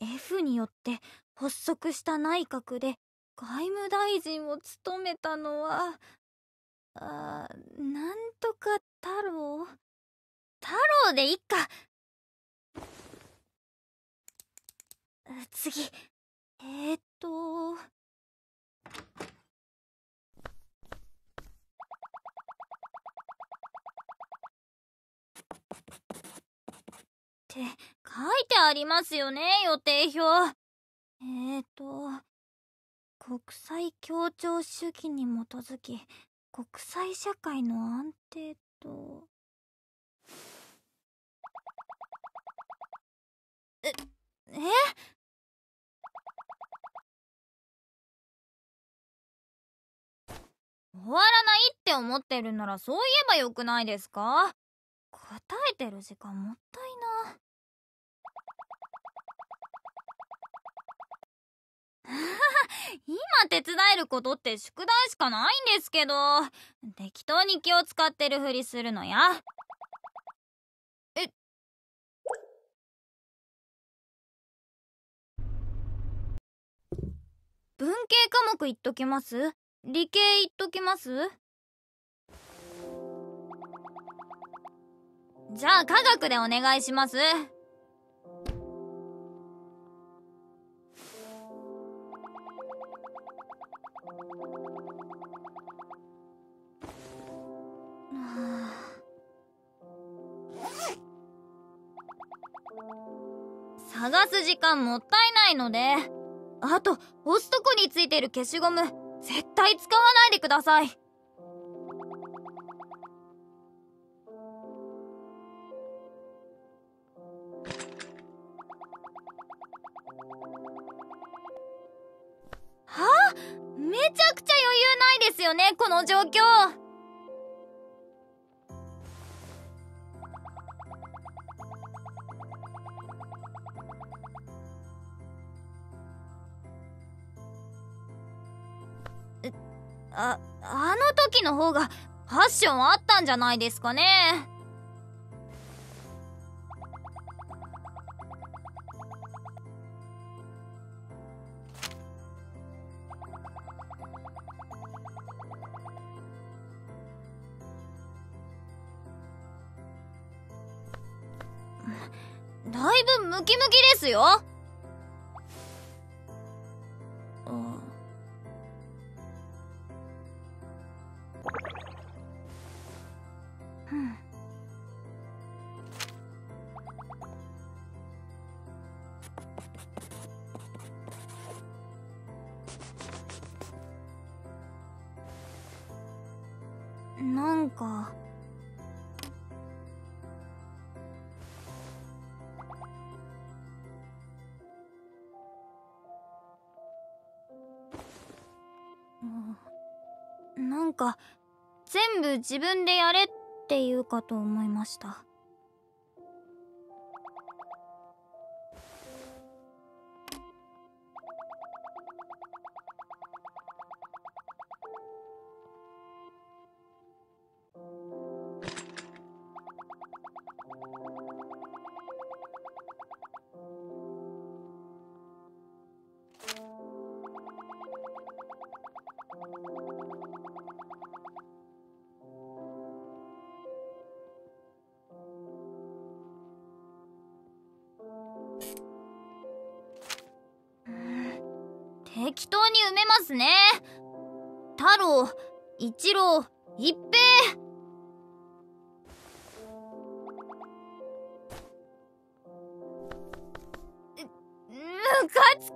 F によって発足した内閣で外務大臣を務めたのはあなんとか太郎？太郎でいっか。次。えー、っ書いてありますよね予定表。えーと国際協調主義に基づき国際社会の安定と。ええ？終わらないって思ってるならそう言えばよくないですか？答えてる時間もったいな。今手伝えることって宿題しかないんですけど適当に気を使ってるふりするのや。え文系科目言っときます？理系言っときます？じゃあ科学でお願いします。探す時間もったいないので。あと押すとこについてる消しゴム絶対使わないでください。はあ？めちゃくちゃ余裕ないですよねこの状況。ああの時の方がファッションあったんじゃないですかね。だいぶムキムキですよ。なんか。なんか全部自分でやれってって言うかと思いました。適当に埋めますね。太郎一郎一平。ムカつく。